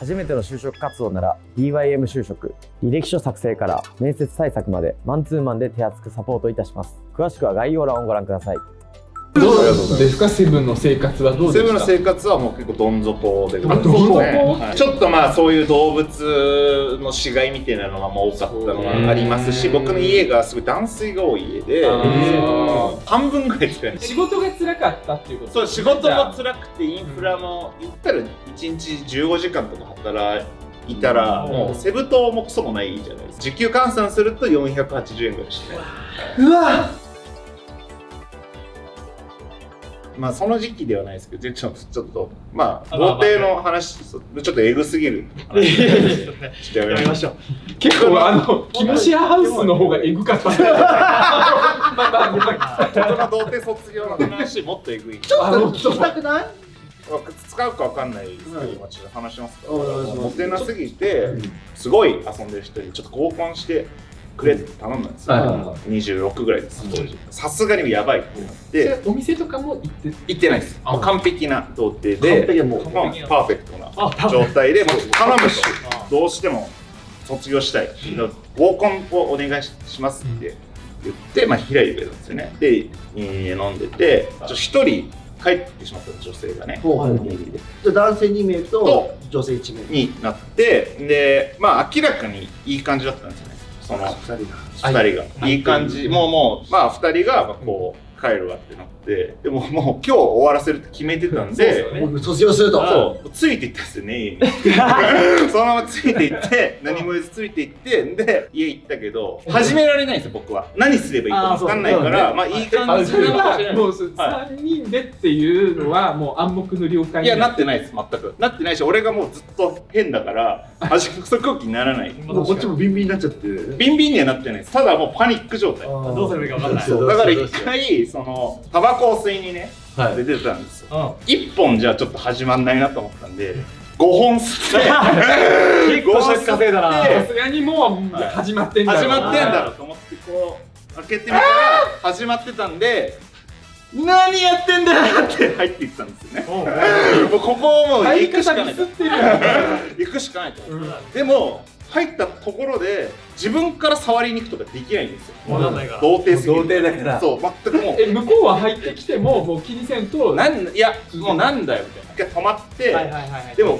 初めての就職活動なら DYM 就職履歴書作成から面接対策までマンツーマンで手厚くサポートいたします。詳しくは概要欄をご覧ください。どうですか？セブンの生活はどうですかセブンの生活はもう結構どん底でございます。あどん底？はい。ちょっとまあそういう動物の死骸みたいなのがもう多かったのがありますし僕の家がすごい断水が多い家で半分ぐらい使い仕事が辛かったっていうこと？そう仕事も辛くてインフラも言ったら1日15時間とか働いたらうん。もうセブ島もクソもないじゃないですか。時給換算すると480円ぐらいして。うわまあその時期ではないですけどちょっとちょっとまあ童貞の話ちょっとエグすぎる話してやめましょう結構あのキムシェアハウスの方がエグかった。まあまあごめん人の童貞卒業の話もっとエグいちょっと聞きたくない使うかわかんないですけど、はい今ちょっと話しますかモテなすぎてすごい遊んでる人にちょっと合コンしてくれって頼んだんですよ、は26ぐらいです。当時さすがにやばい。でお店とかも行って行ってないです。もう完璧な童貞完璧もう。まあパーフェクトな状態でもう頼むしどうしても卒業したい合コンをお願いしますって言って、まあ、開いてくれたんですよね。でえー飲んでて一人帰ってしまった女性がね男性2名とと女性1名になってでまあ明らかにいい感じだったんですよ。ねその2人が。2人が。いい感じ。もうもうまあ2人がまあこう帰るわってなってでももう今日終わらせるって決めてたんでそうですよねもう卒業すると。そうついていったんですよね家に。そのままついていって何も言わずついていってで家行ったけど始められないんですよ僕は。何すればいいか分かんないからあーそうまあいい感じではもうは3人でっていうのはもう暗黙の了解いやなってないです全く。なってないし俺がもうずっと変だから 味そ空気にならない。もうこっちもビンビンになっちゃって。ビンビンにはなってないです。ただもうパニック状態。どうすればいいか分かんない。そう。だから一回そのタバコを吸いにねはい。で出てたんですよ。うん。1本じゃちょっと始まんないなと思ったんで5本吸って 結構尺稼いだな。さすがにもう始まってんだろうな。始まってんだろうと思ってこう開けてみたら始まってたんで何やってんだよって入っていったんですよね。もうここをもう行くしかない。行くしかないと。うんでも入ったところで自分から触りに行くとかできないんですよ。わかん童貞すぎる。童貞だから。そう全くもう。え向こうは入ってきてももう気にせんとなんいやもうなんだよみたいな。一回止まって、はいはいはいはい。でも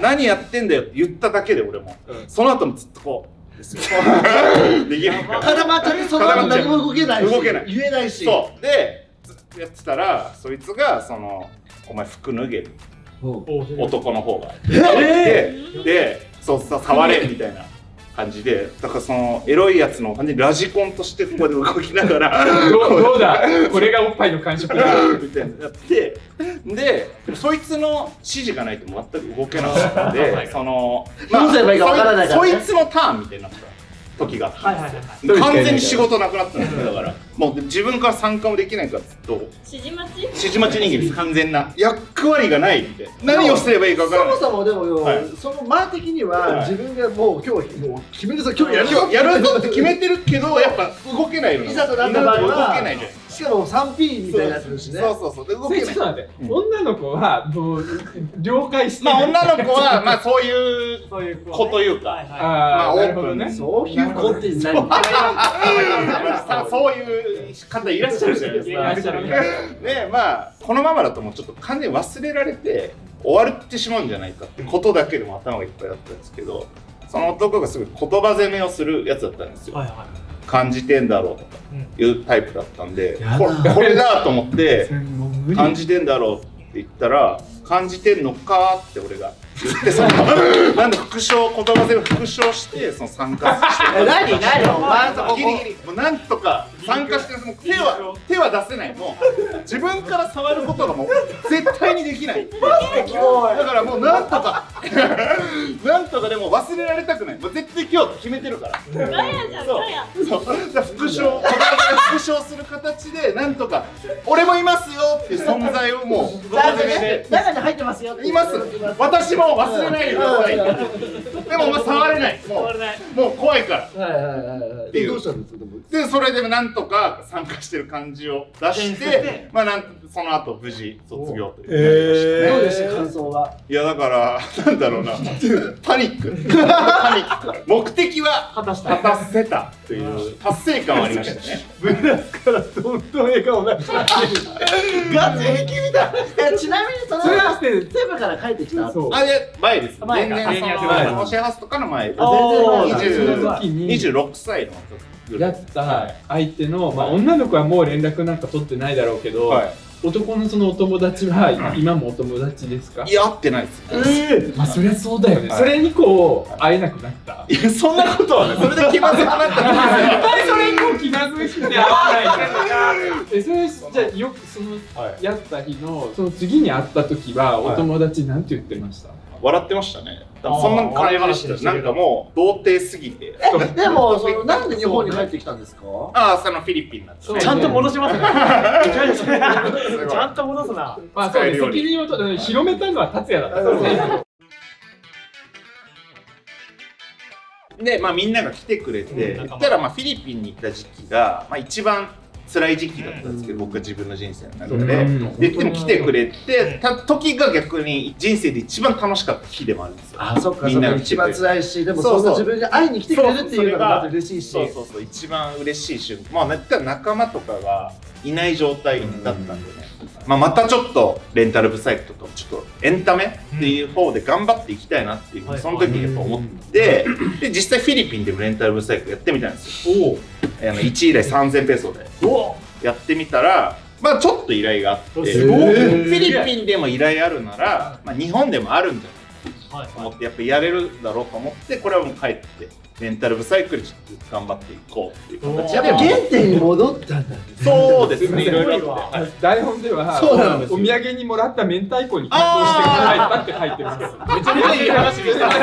何やってんだよって言っただけで俺も、うん。その後もずっとこうですよ。できるから。固まっちゃってその後何も動けないし動けない。言えないし。そう。でずやってたらそいつがその「お前服脱げるうんお男の方が」ででそうさ触れみたいな感じで。だからそのエロいやつの感じでラジコンとしてここで動きながらどうどうだ？これがおっぱいの感触だ。みたいなやって。でそいつの指示がないと全く動けなかったんでそのどうすればいいかわからないからね。そいつのターンみたいになった時があったんですよ、はいはいはいはい。完全に仕事なくなったんですよだからもう自分から参加もできないからずっと指示待ち？指示待ち人間です。完全な。役割がないみたいな何をすればいいか分からない。そもそもでもよ、はい。その前的には、はい。自分がもう今日もう決めるぞ今日やるぞ今日やるぞって決めてるけどやっぱ動けないの。いざとなった場合は動けないじゃないですかしかも 3P みたいになってるしね。そうそうそう。で動けないちょっと待って、うん女の子はもう了解してる。まあ女の子はまあそういうそういう子というか。はいはい。あまああなるほどね。そういう子って何さそういう方いらっしゃるじゃないですか。いらっしゃる。でまあこのままだともうちょっと完全に忘れられて終わってしまうんじゃないかってことだけでも頭がいっぱいだったんですけどその男がすごい言葉攻めをするやつだったんですよ。はいは感じてんだろうとかいうタイプだったんでこれこれだと思って 感じてんだろうって言ったら感じてんのかって俺が言ってそのなんで復唱言葉で復唱してその参加してえ何何お前。そこギリギリもうなんとか参加してもう手は手は出せない。もう自分から触ることがもう絶対にできない。だからもうなんとか なんとかでも忘れられたくない。もう絶対今日決めてるから。ガヤじゃんそうガヤ。そう。だから復唱する形でなんとか俺もいますよっていう存在をもうちゃんとね中に入ってますよいます。私も忘れないでください。でもまあ触れない。もうもう怖いから。はいはいはいはい。っていうどうしたんですか？でも。でそれでなんとか参加してる感じを出してまあなんその後無事卒業という。どうでした感想は？いやだから なんだろうな。パニック。パニック。目的は果たした果たせたという達成感はありましたね。どんどん笑顔になってガチ壁みたいえちなみにそそれれははしてセブから帰ってきた。そうあれ前です。前か。全然その前このシェアハウスとかの前。ですあ全然前20その時に。26歳の時ぐらい。やった。相手の、まあ、女の子はもう連絡なんか取ってないだろうけど、はい男のそのお友達は今もお友達ですか？いや会ってないですえまあそりゃそうだよね、はいそれにこう会えなくなった？いやそんなことはねそれで気まずくなった。絶対それにこう気まずくて会わないえそれじゃあよくそのはい。やった日のその次に会った時はお友達なんて言ってました、笑ってましたね。そんな感じでしたなんかもう童貞すぎて。えでもそのなんで日本に帰ってきたんですか？ああそのフィリピンなんですね。ちゃんと戻しますね。ちゃんと戻すな。まあそうね使えるように責任を取って広めたのは達也だ。ったからねで、まあ、みんなが来てくれて、言ったら、まあ、フィリピンに行った時期が、まあ、一番辛い時期だったんですけど、僕は自分の人生の中で、うん。ででも来てくれてた時が逆に人生で一番楽しかった日でもあるんですよ。あそっかみんなが来てくれて。番辛いしでもそうそう。自分に会いに来てくれるっていうのがまず嬉しいし。そうそう。そう。一番嬉しい瞬間。まあ仲間とかがいない状態だったんでね、まあ、またちょっとレンタルブサイクとかちょっとエンタメっていう方で頑張っていきたいなっていうふうにその時にやっぱ思ってで実際フィリピンでもレンタルブサイクやってみたんですよ。おあの1依頼3000ペソで。やってみたらまあちょっと依頼があって。フィリピンでも依頼あるなら、まあ、日本でもあるんじゃないかと思ってやっぱやれるだろうと思ってこれはもう帰ってレンタルブサイクルちょっと頑張っていこうっていう形で。原点に戻ったんだね。そうですね。いろいろ台本ではそうなんですお土産にもらった明太子に感動して帰ったって書いてます。めちゃめちゃいい話でしたけ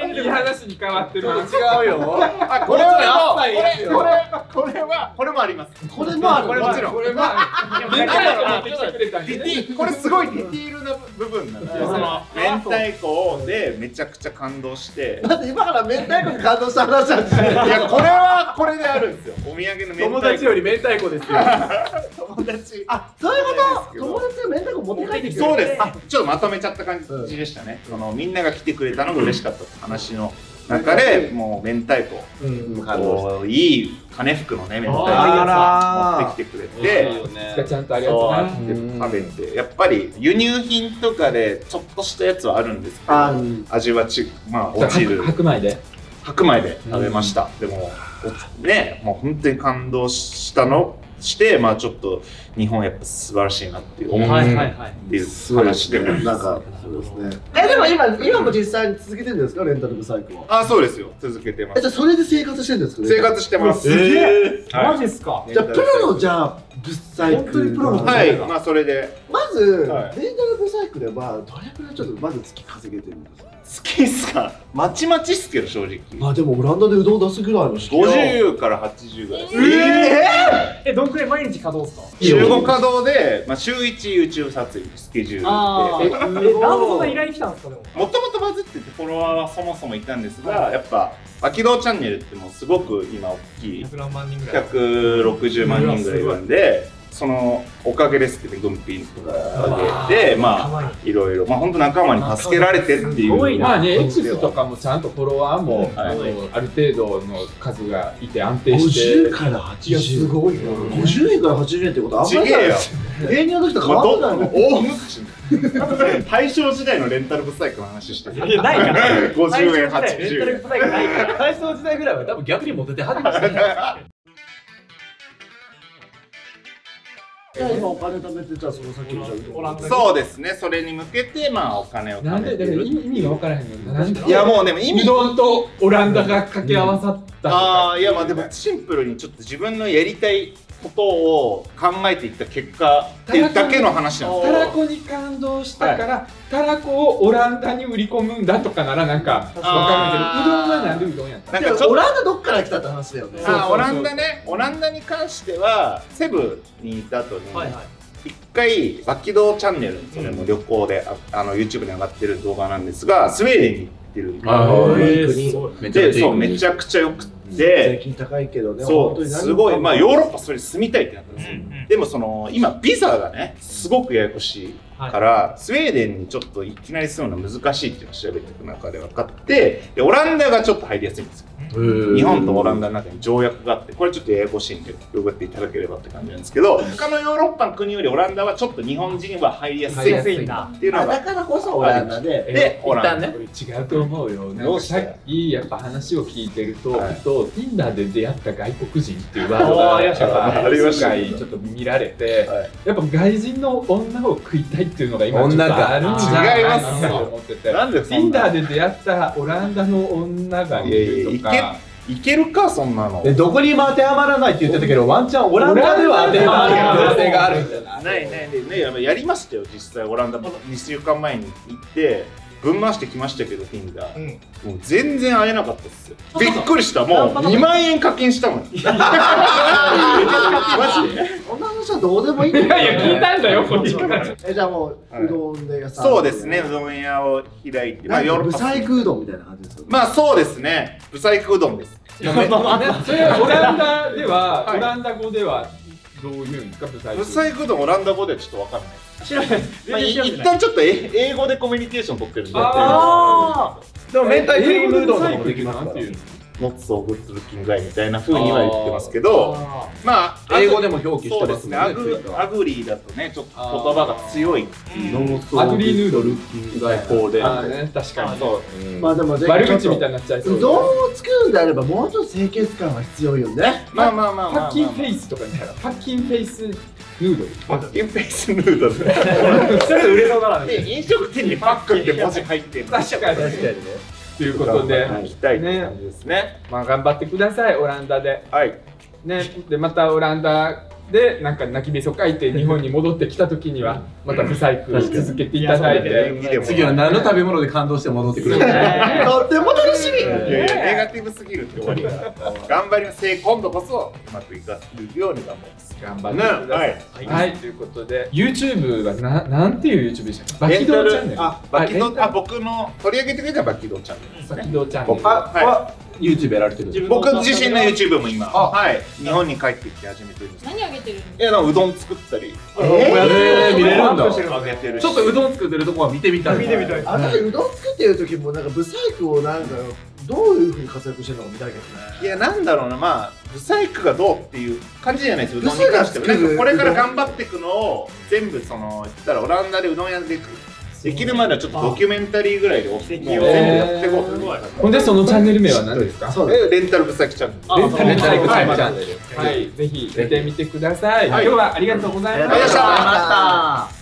全然いい話に変わってる。ど違うよ。あこれはこれこれこれはこれもあります。これもある。これもちろん。これまあ明太子持ってきてくれたんデでねィティこれすごいディティールな部分なんですよ。その明太子でめちゃくちゃ感動して。だって今から明太子に感動した話なんですよいやこれはこれであるんですよ。お土産の明太子。友達より明太子ですよ。友達。あそういうこと？友達が明太子持って帰ってきてそうです。あちょっとまとめちゃった感じでしたね、そのみんなが来てくれたのが嬉しかったって話の中でもう明太子。うん。感動したこういい金服のね明太子あ持ってきてくれてつかちゃんとありがとうそうなやって食べてやっぱり輸入品とかでちょっとしたやつはあるんですけどあうん。味はちまあ落ちる白米で白米で食べました、でもおねもう本当に感動したのしてまあちょっと日本やっぱ素晴らしいなっていう。思はいっはいはい。ていう話で。もなんかそうですね。えでも今今も実際に続けてるんですか？レンタルブサイクは。あそうですよ。続けてます。えじゃあそれで生活してるんですか？生活してます、えはいマジっすか？じゃあプロのじゃあブサイク本当にプロのブはい。まあそれで。まず、はい。レンタルブサイクではどれくらいちょっとまず月稼げてるんですか？好きっすか？まちまちっすけど正直。まあでもオランダでうどん出すぐらいの式50から80ぐらいです。えどんくらい毎日稼働っすか？週5稼働で、まあ、週1 YouTube 撮影スケジュールでえなんでそんな依頼来たんですかでも。もともとバズっててフォロワーはそもそもいたんですが、やっぱ「バキドーチャンネル」ってもうすごく今大きい。100何万人ぐらい。160万人ぐらいいるんでそのおかげですけど軍品とかあげてまあいろいろまあ本当仲間に助けられてっていうまあね X とかもちゃんとフォロワーも、はい。あのある程度の数がいて安定して。50から80いやすごいな50円から80円ってことあんまりちげえよ芸人の時と変わんないの。大昔大正時代のレンタルブサイクの話してるいやないから50円レンタル80円ブサイクないから体操時代ぐらいは多分逆にモテてはずですね。今お金貯めてじゃあその先にじゃあオランダにそうですね。それに向けてまあお金をなん貯めてる。意味意味が分からへんの？いやもうでも意味うどんとオランダが掛け合わさったとか。ああいやまあでもシンプルにちょっと自分のやりたいことを考えていった結果っていうだけの話なんですたらこに感動したから、たらこをオランダに売り込むんだとかならなんか分かるけどうどんはなんでうどんやったなんかちょっとオランダどっから来たって話だよね。あーオランダね。オランダに関してはセブにいた後にはいはい。一回バキドーチャンネルそれも旅行でああの YouTube に上がってる動画なんですがスウェーデンに行ってる。あーーめちゃでくちゃいういそめちゃくちゃよく税て金高いけどねそうすごいまあヨーロッパそれス住みたいってなったんですよ、でもその今ビザがねすごくややこしいから、スウェーデンにちょっといきなり住むの難しいっていうのを調べていく中で分かってでオランダがちょっと入りやすいんですよ。日本とオランダの中に条約があってこれちょっとややこしいんでよくっていただければって感じなんですけど他のヨーロッパの国よりオランダはちょっと日本人は入りやすいっていうのがだからこそオランダででオランダ。ね違うと思うよなんかさっきやっぱ話を聞いてると、はい。と Tinder で出会った外国人っていうワードがありましたちょっと見られて、はい。やっぱ外人の女を食いたいっていうのが今ちょっと女があるんじゃないかなと思ってて。なんでそんな。Tinder で出会ったオランダの女がいるとか。いけるかそんなの。でどこにも当てはまらないって言ってたけどワンチャンオランダでは当てはまる可能性があるんじゃない。ないないでねやりましたよ実際オランダ。2週間前に行ってぶん回してきましたけど Tinder、もう全然会えなかったっすよ。びっくりした。もう2万円課金したもん。マジで。女の人はどうでもいいんだよいやいや聞いたんだよこっちから。えじゃあもうはい。うどんで屋さ。んそうですね。うどん屋を開いて。まあヨーロッパ。ブサイクうどんみたいな感じですよまあそうですね。ブサイクうどんです。それオランダでは、はい。オランダ語ではどういうんですか？ブサイクブサイオランダ語ではちょっとわかんない。まあ、い一旦ちょっとえ英語でコミュニケーション取ってるんで。あでも明太クリームうどんとかもできますから not so good looking guy みたいな風には言ってますけどまあ英語でも表記してますねそうですね ug ugly だとねちょっと言葉が強いっていう ugly noodle。外交で。あーね確かに。そう。まあでも悪口みたいになっちゃいうそうどんを作るんであればもうちょっと清潔感は必要よね。まあまあまあまあ、まあ、 fucking face とかね fucking face noodle。fucking face noodle。ちょっと売れそうだなで飲食店に fuck って文字入ってる確かに確かにねということで。行きたいって感じですね。まあ頑張ってくださいオランダで。はい。ね。でまたオランダでなんか泣きべそかいて日本に戻ってきた時にはまたブサイク続けていただいて次は何の食べ物で感動して戻ってくるとっても楽しみ。ネガティブすぎるって終わりが頑張ります今度こそうまくいかせるように頑張ります頑張ってください、ねはい、ということで YouTube はななんていう YouTube でしたっけバキドーチャンネルあ僕の取り上げてくれたバキドチャンネルですねバキドーチャンネル YouTube やられてるんですか？僕自身の YouTube も今。はい。日本に帰ってきて始めてるんです。何あげてるんいやなんかうどん作ったり。えー見れるんだ。あげてるしちょっとうどん作ってるとこは見てみたい見てみたい。あたうどん作ってる時もなんかブサイクをなんかどういうふうに活躍してるのか見たいけどね。いやなんだろうな。まあブサイクがどうっていう感じじゃないですうどんにブサイクが関しては作るなんかこれから頑張っていくのを全部その言ったらオランダでうどん屋でできるまではちょっとドキュメンタリーぐらいでもう全部やっていこうほんでそのチャンネル名は何です。かそうレンタルブサイクチャンネルレンタルレンタルブサイクチャンはい。ネルはい、ぜひ見てみてください、はい。今日はありがとうございましたありがとうございました。ありがとうございました